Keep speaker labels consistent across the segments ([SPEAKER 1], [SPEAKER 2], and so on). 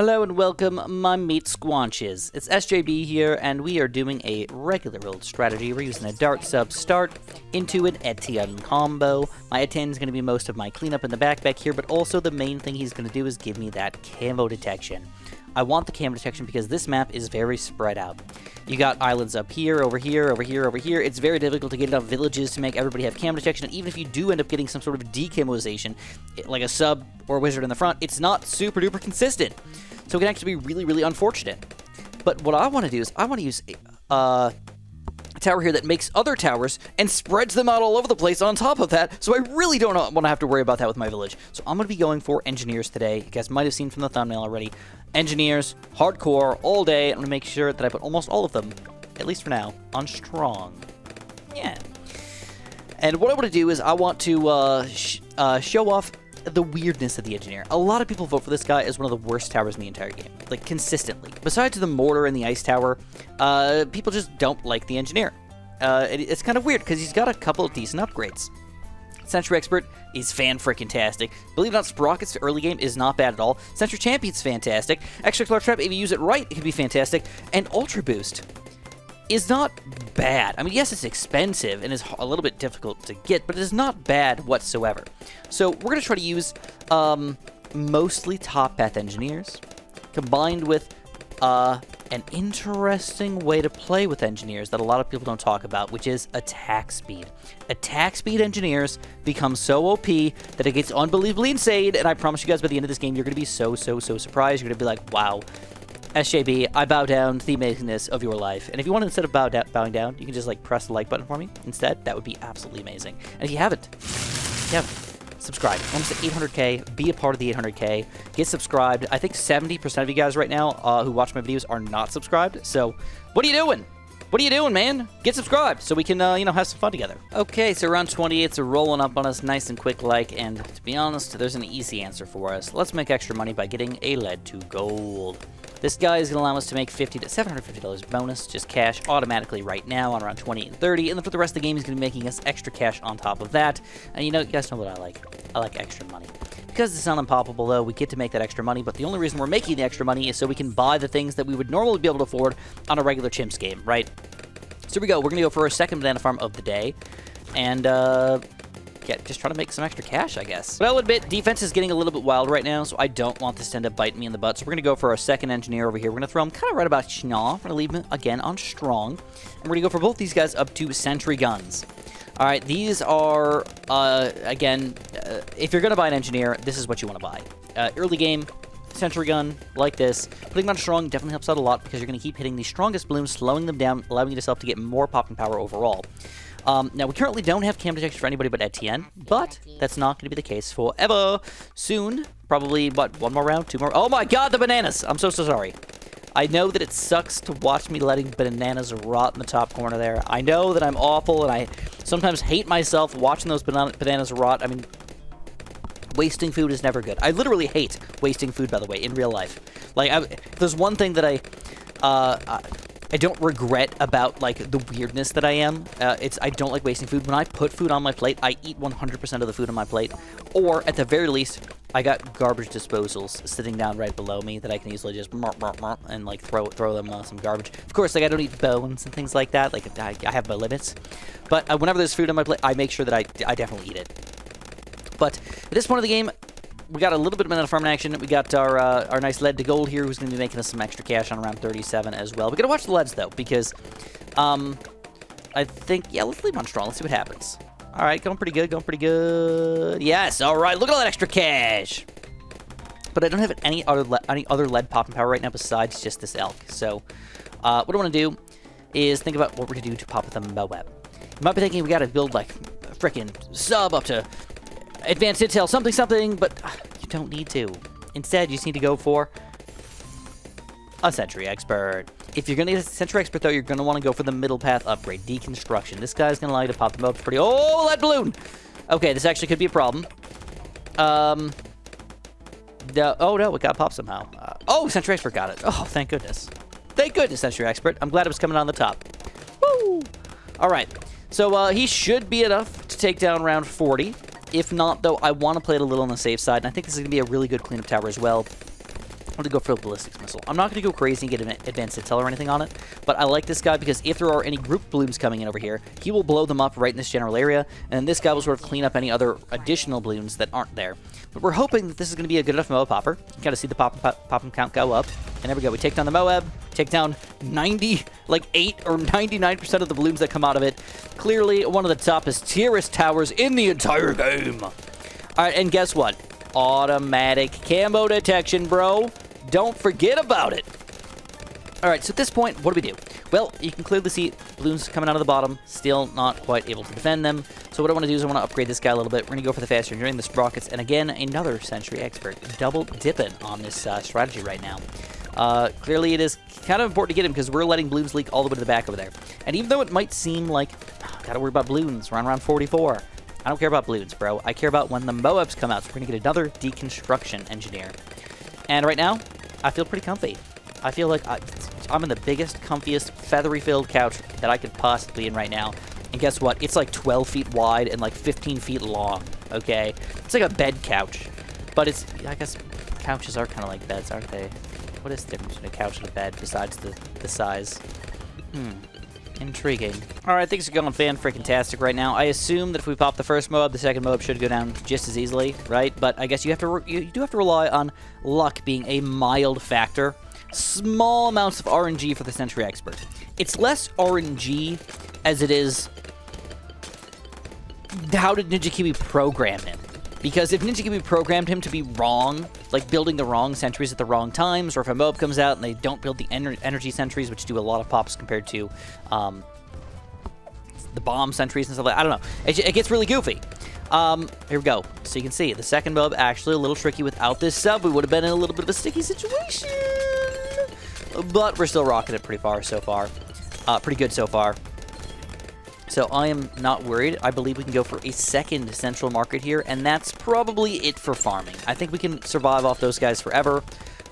[SPEAKER 1] Hello and welcome, my meat squanches. It's SJB here, and we are doing a regular old strategy. We're using a Dart sub start into an Etienne combo. My Etienne is going to be most of my cleanup in the back back here, but also the main thing he's going to do is give me that camo detection. I want the camo detection because this map is very spread out. You got islands up here, over here, over here, over here. It's very difficult to get enough villages to make everybody have camo detection, and even if you do end up getting some sort of decamization, like a sub or wizard in the front, it's not super duper consistent. So it can actually be really, really unfortunate. But what I want to do is I want to use uh, tower here that makes other towers and spreads them out all over the place on top of that, so I really don't want to have to worry about that with my village. So I'm going to be going for engineers today. You guys might have seen from the thumbnail already engineers, hardcore, all day. I'm going to make sure that I put almost all of them, at least for now, on strong. Yeah. And what I want to do is I want to uh, sh uh, show off the weirdness of the engineer. A lot of people vote for this guy as one of the worst towers in the entire game, like consistently. Besides the mortar and the ice tower, uh, people just don't like the engineer. Uh, it, it's kind of weird because he's got a couple of decent upgrades. Sentry Expert is fan freaking tastic. Believe it or not, Sprockets early game is not bad at all. Sentry Champion's fantastic. Extra Clark Trap, if you use it right, it can be fantastic. And Ultra Boost is not bad. I mean, yes, it's expensive and is a little bit difficult to get, but it is not bad whatsoever. So we're going to try to use um, mostly top path engineers combined with uh, an interesting way to play with engineers that a lot of people don't talk about, which is attack speed. Attack speed engineers become so OP that it gets unbelievably insane, and I promise you guys by the end of this game, you're going to be so, so, so surprised. You're going to be like, wow, SJB, I bow down to the amazingness of your life. And if you want to, instead of bow da bowing down, you can just like press the like button for me instead. That would be absolutely amazing. And if you haven't, yeah, subscribe. Almost at 800k. Be a part of the 800k. Get subscribed. I think 70% of you guys right now uh, who watch my videos are not subscribed. So what are you doing? What are you doing, man? Get subscribed so we can, uh, you know, have some fun together. Okay, so round 28's are rolling up on us nice and quick like, and to be honest, there's an easy answer for us. Let's make extra money by getting a lead to gold. This guy is going to allow us to make 50 to $750 bonus, just cash automatically right now on around 20 and 30. And then for the rest of the game, he's going to be making us extra cash on top of that. And you know, you guys know what I like. I like extra money. Because it's not unpoppable, though, we get to make that extra money, but the only reason we're making the extra money is so we can buy the things that we would normally be able to afford on a regular chimps game, right? So here we go. We're going to go for our second banana farm of the day. And, uh, get just trying to make some extra cash, I guess. But I'll admit, defense is getting a little bit wild right now, so I don't want this to end up biting me in the butt. So we're going to go for our second engineer over here. We're going to throw him kind of right about Schnaw. We're going to leave him, again, on strong. And we're going to go for both these guys up to sentry guns. All right, these are, uh, again, uh, if you're going to buy an engineer, this is what you want to buy. Uh, early game, sentry gun like this. Putting them on strong definitely helps out a lot because you're going to keep hitting the strongest bloons, slowing them down, allowing yourself to get more popping power overall. Um, now, we currently don't have cam detection for anybody but Etienne, but that's not going to be the case forever. Soon, probably, what, one more round, two more? Oh my god, the bananas! I'm so, so sorry. I know that it sucks to watch me letting bananas rot in the top corner there. I know that I'm awful, and I sometimes hate myself watching those banana bananas rot. I mean, wasting food is never good. I literally hate wasting food, by the way, in real life. Like, I, there's one thing that I... Uh, I don't regret about like the weirdness that I am. Uh, it's I don't like wasting food. When I put food on my plate, I eat 100% of the food on my plate. Or at the very least, I got garbage disposals sitting down right below me that I can easily just and like throw throw them uh, some garbage. Of course, like I don't eat bones and things like that. Like I, I have my limits. But uh, whenever there's food on my plate, I make sure that I, I definitely eat it. But at this point of the game, we got a little bit of another farm action. We got our uh, our nice lead to gold here, who's going to be making us some extra cash on around 37 as well. We got to watch the leads though, because um, I think yeah, let's leave on strong. Let's see what happens. All right, going pretty good, going pretty good. Yes, all right. Look at all that extra cash. But I don't have any other any other lead popping power right now besides just this elk. So uh, what I want to do is think about what we're going to do to pop with the Moab. You might be thinking we got to build like a freaking sub up to advanced intel, something, something, but don't need to. Instead, you just need to go for a Sentry Expert. If you're going to get a Sentry Expert, though, you're going to want to go for the middle path upgrade, Deconstruction. This guy's going to allow you to pop them up pretty... Oh, lead balloon! Okay, this actually could be a problem. Um... No, oh, no, it got popped somehow. Uh, oh, Sentry Expert got it. Oh, thank goodness. Thank goodness, Sentry Expert. I'm glad it was coming on the top. Woo! All right. So uh, he should be enough to take down round 40. If not, though, I want to play it a little on the safe side, and I think this is going to be a really good cleanup tower as well. Going to go for the Ballistics Missile. I'm not going to go crazy and get an Advanced Intel or anything on it, but I like this guy because if there are any group bloons coming in over here, he will blow them up right in this general area, and this guy will sort of clean up any other additional balloons that aren't there. But we're hoping that this is going to be a good enough Moab popper. You kind of see the pop, pop, pop count go up, and there we go. We take down the Moab, take down 90, like 8 or 99% of the balloons that come out of it. Clearly one of the toughest tierest towers in the entire game. All right, and guess what? Automatic camo detection, bro. Don't forget about it. All right, so at this point, what do we do? Well, you can clearly see balloons coming out of the bottom, still not quite able to defend them. So what I want to do is I want to upgrade this guy a little bit. We're going to go for the faster engineering, the sprockets, and again, another Sentry Expert. Double dipping on this uh, strategy right now. Uh, clearly, it is kind of important to get him because we're letting balloons leak all the way to the back over there. And even though it might seem like, oh, gotta worry about balloons, we're on around 44. I don't care about balloons, bro. I care about when the Moabs come out, so we're going to get another deconstruction engineer. And right now, I feel pretty comfy. I feel like I, am in the biggest, comfiest, feathery-filled couch that I could possibly be in right now. And guess what? It's like 12 feet wide and like 15 feet long, okay? It's like a bed couch. But it's, I guess, couches are kind of like beds, aren't they? What is the difference between a couch and a bed besides the, the size? Hmm. Intriguing. Alright, things are going fan-freaking-tastic right now. I assume that if we pop the first mob, the second mob should go down just as easily, right? But I guess you have to you do have to rely on luck being a mild factor. Small amounts of RNG for the Sentry Expert. It's less RNG as it is how did Ninja Kiwi program him? Because if Ninja programmed him to be wrong, like building the wrong sentries at the wrong times, or if a Moab comes out and they don't build the ener energy sentries, which do a lot of pops compared to um, the bomb sentries and stuff like that. I don't know. It, it gets really goofy. Um, here we go. So you can see, the second Moab actually a little tricky without this sub. We would have been in a little bit of a sticky situation. But we're still rocking it pretty far so far. Uh, pretty good so far. So I am not worried. I believe we can go for a second central market here, and that's probably it for farming. I think we can survive off those guys forever.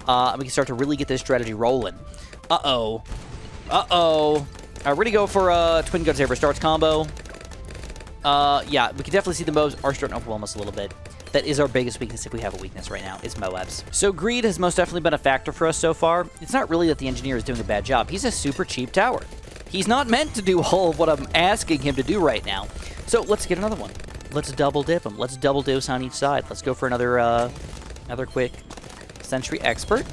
[SPEAKER 1] Uh, we can start to really get this strategy rolling. Uh-oh. Uh-oh. Uh, going to go for a Twin Gun Saber Starts combo. Uh, yeah, we can definitely see the Moabs are starting to overwhelm us a little bit. That is our biggest weakness if we have a weakness right now, is Moabs. So greed has most definitely been a factor for us so far. It's not really that the engineer is doing a bad job. He's a super cheap tower. He's not meant to do all of what I'm asking him to do right now. So let's get another one. Let's double dip him. Let's double dose on each side. Let's go for another, uh, another quick Sentry Expert.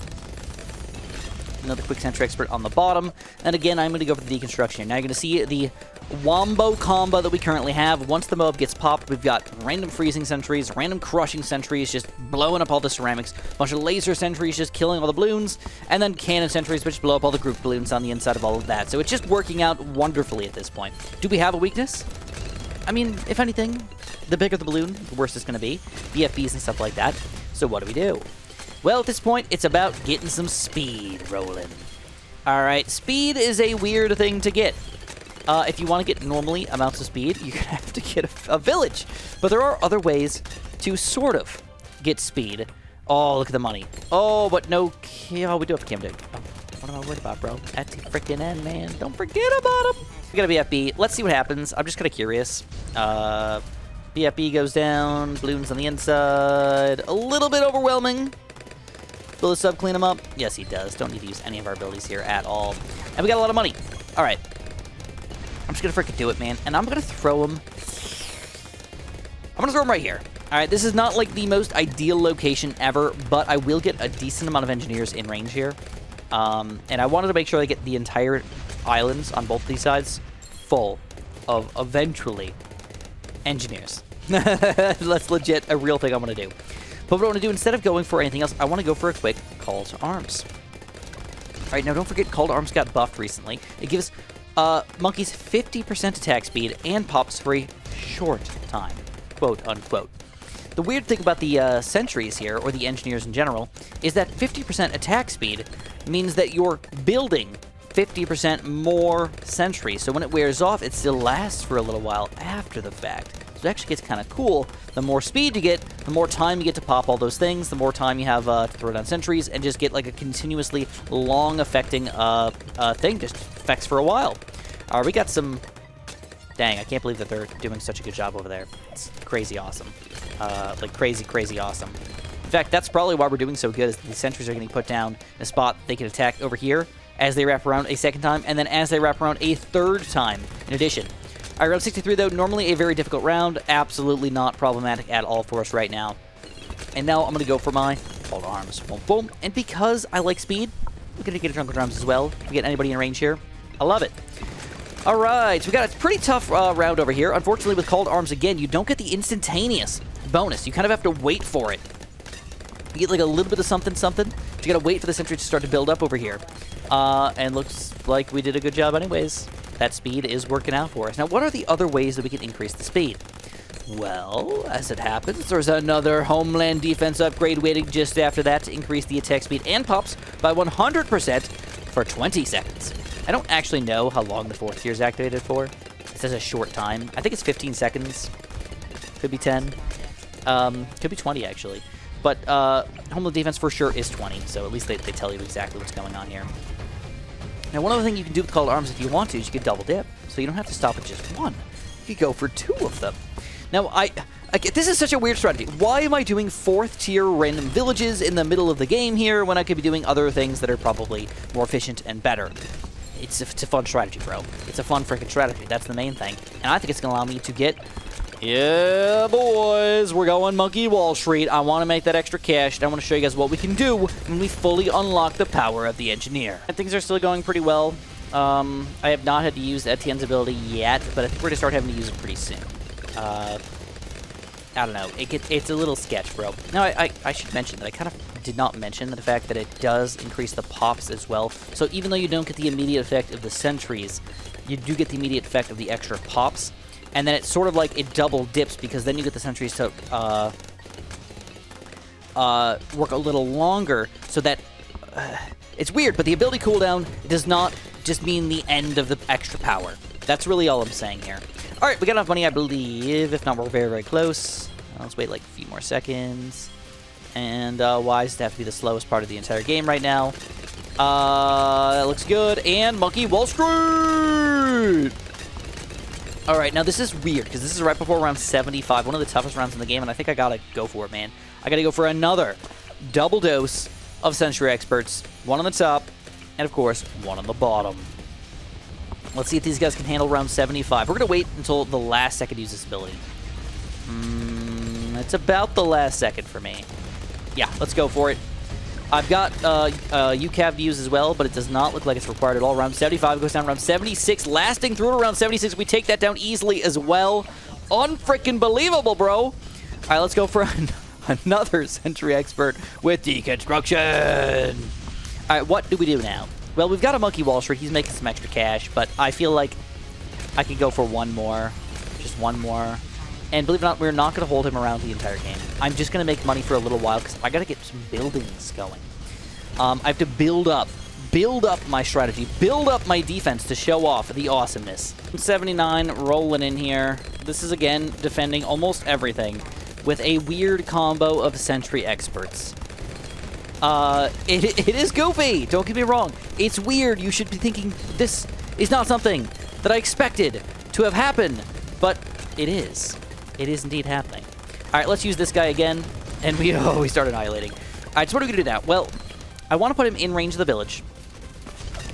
[SPEAKER 1] Another quick Sentry Expert on the bottom. And again, I'm going to go for the deconstruction. Now you're going to see the Wombo combo that we currently have. Once the Moab gets popped, we've got random freezing sentries, random crushing sentries, just blowing up all the ceramics, a bunch of laser sentries just killing all the balloons, and then cannon sentries which blow up all the group balloons on the inside of all of that. So it's just working out wonderfully at this point. Do we have a weakness? I mean, if anything, the bigger the balloon, the worse it's going to be. BFBs and stuff like that. So what do we do? Well, at this point, it's about getting some speed rolling. Alright, speed is a weird thing to get. Uh, if you want to get normally amounts of speed, you're going to have to get a, a, village. But there are other ways to sort of get speed. Oh, look at the money. Oh, but no... Oh, we do have Camden. Oh, what am I worried about, bro? At the freaking end, man. Don't forget about him. We got a BFB. Let's see what happens. I'm just kind of curious. Uh, BFB goes down. Balloons on the inside. A little bit overwhelming. Will the sub clean him up? Yes, he does. Don't need to use any of our abilities here at all. And we got a lot of money. All right. I'm just gonna freaking do it, man. And I'm gonna throw him. I'm gonna throw him right here. All right, this is not like the most ideal location ever, but I will get a decent amount of engineers in range here. Um, and I wanted to make sure I get the entire islands on both these sides full of eventually engineers. That's legit a real thing I want to do. But what I want to do, instead of going for anything else, I want to go for a quick call to arms. All right, now don't forget Call to Arms got buffed recently. It gives uh, Monkey's 50% attack speed and pops for a short time, quote unquote. The weird thing about the uh, sentries here, or the engineers in general, is that 50% attack speed means that you're building 50% more sentries. So when it wears off, it still lasts for a little while after the fact. It actually gets kind of cool. The more speed you get, the more time you get to pop all those things, the more time you have uh, to throw down sentries, and just get like a continuously long affecting uh, uh, thing, just effects for a while. Uh, we got some... Dang, I can't believe that they're doing such a good job over there. It's crazy awesome. Uh, like, crazy, crazy awesome. In fact, that's probably why we're doing so good, is the sentries are getting put down in a spot they can attack over here as they wrap around a second time, and then as they wrap around a third time in addition. Round 63, though, normally a very difficult round. Absolutely not problematic at all for us right now. And now I'm going to go for my Call to Arms. Boom, boom. And because I like speed, we're going to get a Drunken Drums as well. We get anybody in range here? I love it. All right, so we got a pretty tough uh, round over here. Unfortunately, with Call to Arms, again, you don't get the instantaneous bonus. You kind of have to wait for it. You get like a little bit of something, something. But you got to wait for the sentry to start to build up over here. Uh, and looks like we did a good job anyways that speed is working out for us. Now, what are the other ways that we can increase the speed? Well, as it happens, there's another Homeland defense upgrade waiting just after that to increase the attack speed and pops by 100% for 20 seconds. I don't actually know how long the fourth tier is activated for. It says a short time. I think it's 15 seconds. Could be 10. Um, could be 20, actually. But uh, Homeland defense for sure is 20, so at least they, they tell you exactly what's going on here. Now, one other thing you can do with Call to Arms if you want to is you can double dip. So you don't have to stop at just one. You could go for two of them. Now, I, I this is such a weird strategy. Why am I doing fourth tier random villages in the middle of the game here when I could be doing other things that are probably more efficient and better? It's a, it's a fun strategy, bro. It's a fun freaking strategy. That's the main thing. And I think it's going to allow me to get yeah, boys, we're going Monkey Wall Street. I want to make that extra cash, and I want to show you guys what we can do when we fully unlock the power of the Engineer. And things are still going pretty well. Um, I have not had to use Etienne's ability yet, but I think we're going to start having to use it pretty soon. Uh, I don't know. It gets, it's a little sketch, bro. Now, I, I, I, should mention that I kind of did not mention the fact that it does increase the pops as well. So even though you don't get the immediate effect of the sentries, you do get the immediate effect of the extra pops and then it's sort of like it double dips because then you get the sentries to uh, uh, work a little longer so that uh, it's weird, but the ability cooldown does not just mean the end of the extra power. That's really all I'm saying here. All right, we got enough money, I believe. If not, we're very, very close. Let's wait like a few more seconds. And uh, Wise to have to be the slowest part of the entire game right now. Uh, that looks good. And Monkey Wall Street! All right, now this is weird because this is right before round 75, one of the toughest rounds in the game, and I think I gotta go for it, man. I gotta go for another double dose of Sentry Experts. One on the top, and of course, one on the bottom. Let's see if these guys can handle round 75. We're gonna wait until the last second to use this ability. Mm, it's about the last second for me. Yeah, let's go for it. I've got uh, uh, UCAV views as well, but it does not look like it's required at all. Round 75 goes down. Round 76, lasting through to round 76. We take that down easily as well. Unfreaking believable, bro. All right, let's go for another Sentry Expert with Deconstruction. All right, what do we do now? Well, we've got a Monkey Wall Street. He's making some extra cash, but I feel like I could go for one more. Just one more. And believe it or not, we're not going to hold him around the entire game. I'm just going to make money for a little while because I got to get some buildings going. Um, I have to build up, build up my strategy, build up my defense to show off the awesomeness. 79 rolling in here. This is, again, defending almost everything with a weird combo of Sentry Experts. Uh, it, it is goofy, don't get me wrong. It's weird, you should be thinking this is not something that I expected to have happened, but it is. It is indeed happening. All right, let's use this guy again. And we, oh, we start annihilating. All right, so what are we going to do now? Well, I want to put him in range of the village.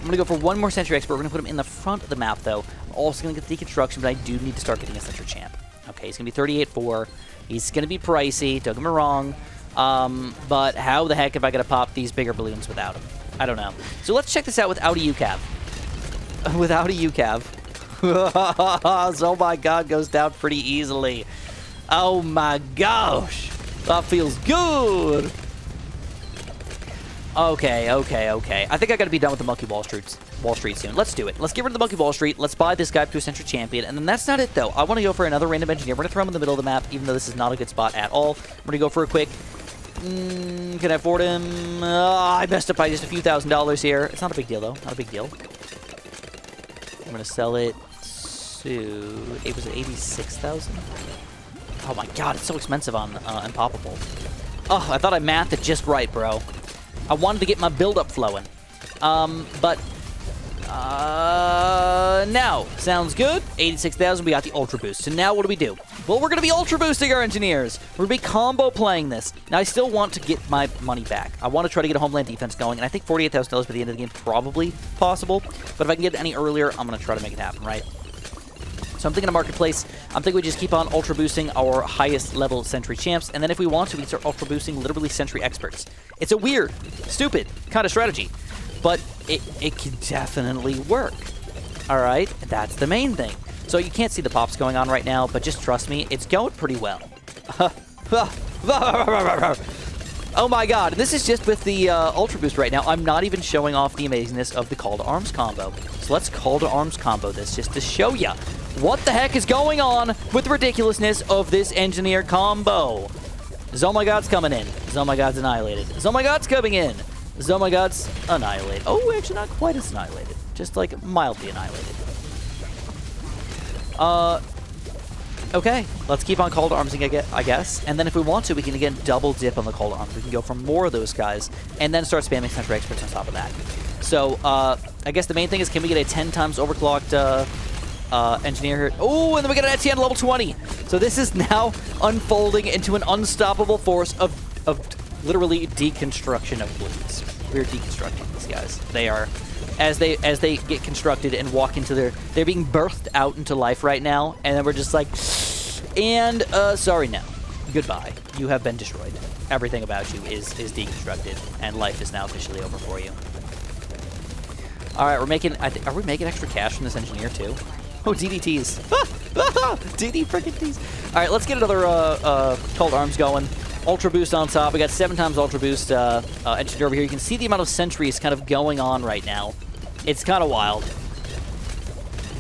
[SPEAKER 1] I'm going to go for one more Sentry Expert. We're going to put him in the front of the map, though. I'm also going to get the Deconstruction, but I do need to start getting a Sentry Champ. Okay, he's going to be 38-4. He's going to be pricey, don't get me wrong. Um, but how the heck am I going to pop these bigger balloons without him? I don't know. So let's check this out without a UCAV. without a UCAV. oh my god, goes down pretty easily. Oh my gosh. That feels good. Okay, okay, okay. I think I gotta be done with the Monkey Wall Street, Wall Street soon. Let's do it. Let's get rid of the Monkey Wall Street. Let's buy this guy to a Sentry Champion. And then that's not it, though. I want to go for another random engineer. We're gonna throw him in the middle of the map, even though this is not a good spot at all. We're gonna go for a quick... Mm, can I afford him? Uh, I messed up by just a few thousand dollars here. It's not a big deal, though. Not a big deal. I'm gonna sell it to... It was 86,000? Oh my god, it's so expensive on uh, Unpoppable. Oh, I thought I mathed it just right, bro. I wanted to get my build-up flowing. Um, but Uh, now, sounds good. 86,000, we got the Ultra Boost. So now what do we do? Well, we're going to be Ultra Boosting our Engineers. We're going to be combo playing this. Now, I still want to get my money back. I want to try to get a Homeland Defense going, and I think $48,000 by the end of the game probably possible. But if I can get it any earlier, I'm going to try to make it happen, right? So I'm thinking of Marketplace. I'm thinking we just keep on Ultra Boosting our highest level Sentry champs, and then if we want to, we start Ultra Boosting literally Sentry experts. It's a weird, stupid kind of strategy, but it, it can definitely work. All right, that's the main thing. So you can't see the pops going on right now, but just trust me, it's going pretty well. oh my god, this is just with the uh, Ultra Boost right now. I'm not even showing off the amazingness of the Call to Arms combo. So let's Call to Arms combo this just to show you what the heck is going on with the ridiculousness of this Engineer combo. Zomagod's coming in. Zomagod's annihilated. Zomagod's coming in. Zomagod's annihilated. Oh, actually not quite as annihilated. Just like mildly annihilated. Uh, okay. Let's keep on Call to Arms, I guess. And then if we want to, we can again double dip on the Call to Arms. We can go for more of those guys and then start spamming Sentry Experts on top of that. So, uh, I guess the main thing is can we get a 10 times overclocked, uh, uh, engineer here. Oh, and then we get an Etienne level 20. So this is now unfolding into an unstoppable force of, of literally deconstruction of blues. We're deconstructing these guys. They are, as they as they get constructed and walk into their, they're being birthed out into life right now, and then we're just like, and uh, sorry now, goodbye. You have been destroyed. Everything about you is is deconstructed, and life is now officially over for you. All right, we're making. Are we making extra cash from this engineer too? Oh, DDTs. DD freaking T's. All right, let's get another uh, uh, Call Arms going. Ultra Boost on top. We got seven times Ultra Boost uh, uh, engineer over here. You can see the amount of sentries kind of going on right now. It's kind of wild.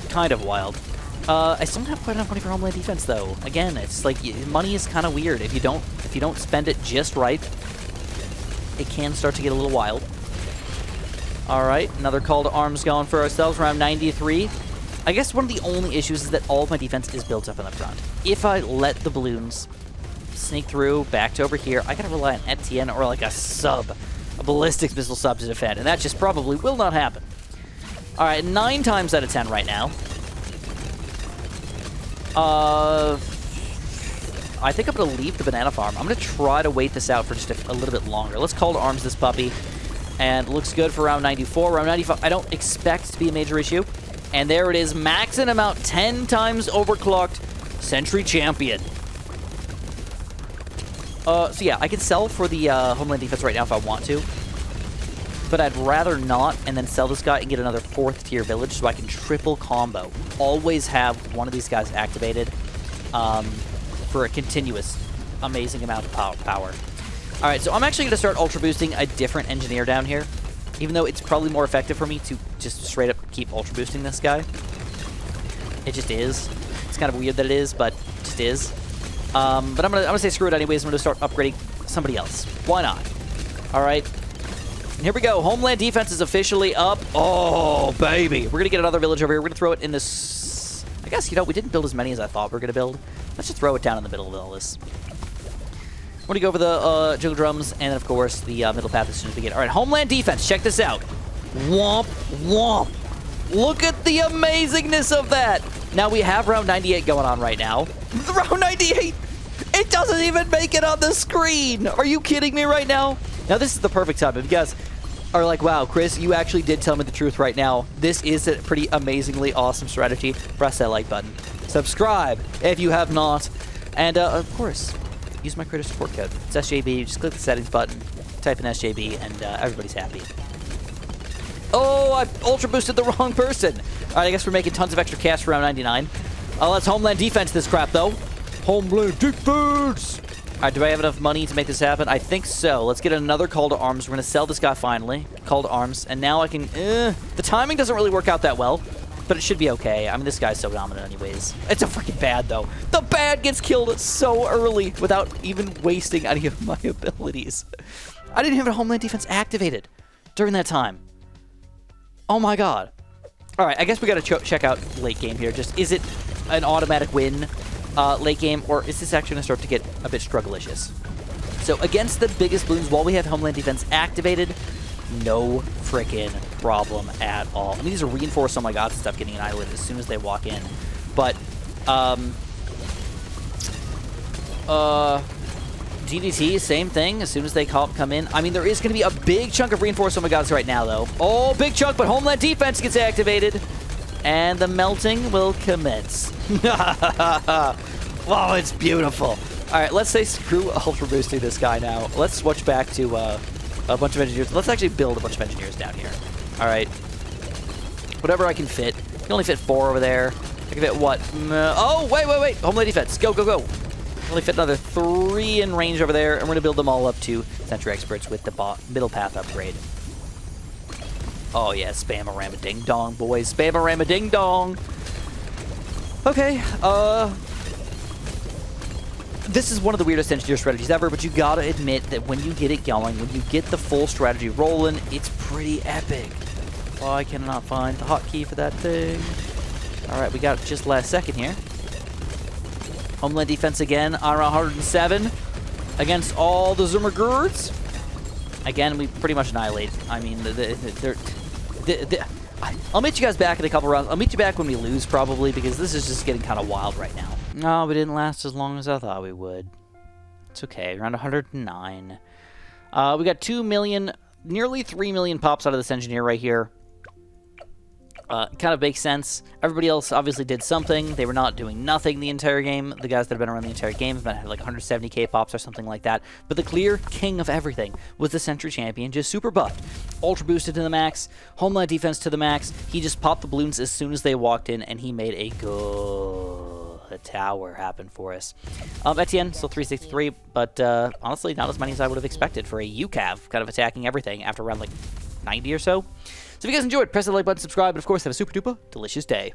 [SPEAKER 1] Kind of wild. Uh, I still don't have quite enough money for Homeland Defense, though. Again, it's like money is kind of weird. If you don't, if you don't spend it just right, it can start to get a little wild. All right, another call to arms going for ourselves, around 93. I guess one of the only issues is that all of my defense is built up in the front. If I let the balloons sneak through back to over here, I gotta rely on Etienne or like a sub, a ballistic missile sub to defend, and that just probably will not happen. All right, nine times out of 10 right now. Uh, I think I'm gonna leave the banana farm. I'm gonna try to wait this out for just a, a little bit longer. Let's call to arms this puppy. And looks good for round 94. Round 95, I don't expect to be a major issue. And there it is, maxing amount 10 times overclocked Sentry Champion. Uh, so yeah, I can sell for the uh, Homeland Defense right now if I want to. But I'd rather not and then sell this guy and get another fourth tier village so I can triple combo. Always have one of these guys activated um, for a continuous amazing amount of power. All right, so I'm actually going to start ultra boosting a different engineer down here even though it's probably more effective for me to just straight up keep ultra boosting this guy. It just is. It's kind of weird that it is, but it just is. Um, but I'm gonna I'm gonna say screw it anyways. I'm gonna start upgrading somebody else. Why not? All right. And here we go. Homeland defense is officially up. Oh baby, we're gonna get another village over here. We're gonna throw it in this. I guess you know we didn't build as many as I thought we were gonna build. Let's just throw it down in the middle of all this. We're going to go for the uh, Jungle Drums, and of course, the uh, middle path as soon as we get. All right, Homeland Defense, check this out. Womp, womp. Look at the amazingness of that. Now, we have round 98 going on right now. round 98! It doesn't even make it on the screen! Are you kidding me right now? Now, this is the perfect time. If you guys are like, wow, Chris, you actually did tell me the truth right now. This is a pretty amazingly awesome strategy. Press that like button. Subscribe if you have not. And, uh, of course, use my creator support code. It's SJB. Just click the settings button, type in SJB, and uh, everybody's happy. Oh, I ultra boosted the wrong person. All right, I guess we're making tons of extra cash for round 99. Uh, let's Homeland defense this crap, though. Homeland defense! All right, do I have enough money to make this happen? I think so. Let's get another call to arms. We're going to sell this guy finally. Call to arms. And now I can... Eh, the timing doesn't really work out that well but it should be okay. I mean, this guy's so dominant anyways. It's a freaking bad, though. The bad gets killed so early without even wasting any of my abilities. I didn't have a Homeland Defense activated during that time. Oh my god. All right, I guess we got to ch check out late game here. Just, is it an automatic win uh, late game, or is this actually going to start to get a bit strugglicious? So against the biggest balloons, while we have Homeland Defense activated, no frickin' problem at all. I mean, these are reinforced oh my god stuff getting annihilated as soon as they walk in. But, um, uh, DDT, same thing, as soon as they come in. I mean, there is going to be a big chunk of reinforced oh my gods right now, though. Oh, big chunk, but Homeland Defense gets activated. And the melting will commence. wow, it's beautiful. All right, let's say screw Ultra Boosting this guy now. Let's switch back to uh, a bunch of engineers. Let's actually build a bunch of engineers down here. All right. Whatever I can fit. I can only fit four over there. I can fit what? Oh, wait, wait, wait. Homeland Defense. Go, go, go. Only fit another three in range over there, and we're going to build them all up to Sentry Experts with the middle path upgrade. Oh, yeah, spam a ram a ding dong, boys. Spam a ram a ding dong. Okay, uh. This is one of the weirdest engineer strategies ever, but you gotta admit that when you get it going, when you get the full strategy rolling, it's pretty epic. Oh, I cannot find the hotkey for that thing. Alright, we got just last second here. Homeland defense again, around 107 against all the Zermagurds. Again, we pretty much annihilate. I mean, they're, they're, they're, I'll meet you guys back in a couple rounds. I'll meet you back when we lose, probably, because this is just getting kind of wild right now. No, we didn't last as long as I thought we would. It's okay, around 109. Uh, we got 2 million, nearly 3 million pops out of this engineer right here. Uh, kind of makes sense. Everybody else obviously did something. They were not doing nothing the entire game. The guys that have been around the entire game have had like 170k pops or something like that. But the clear king of everything was the Sentry Champion, just super buffed. Ultra boosted to the max, homeland defense to the max. He just popped the balloons as soon as they walked in, and he made a good tower happen for us. Um, Etienne, still 363, but uh, honestly, not as many as I would have expected for a UCAV kind of attacking everything after around like 90 or so. So if you guys enjoyed, press the like button, subscribe, and of course have a super duper delicious day.